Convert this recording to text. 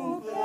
Jehovah.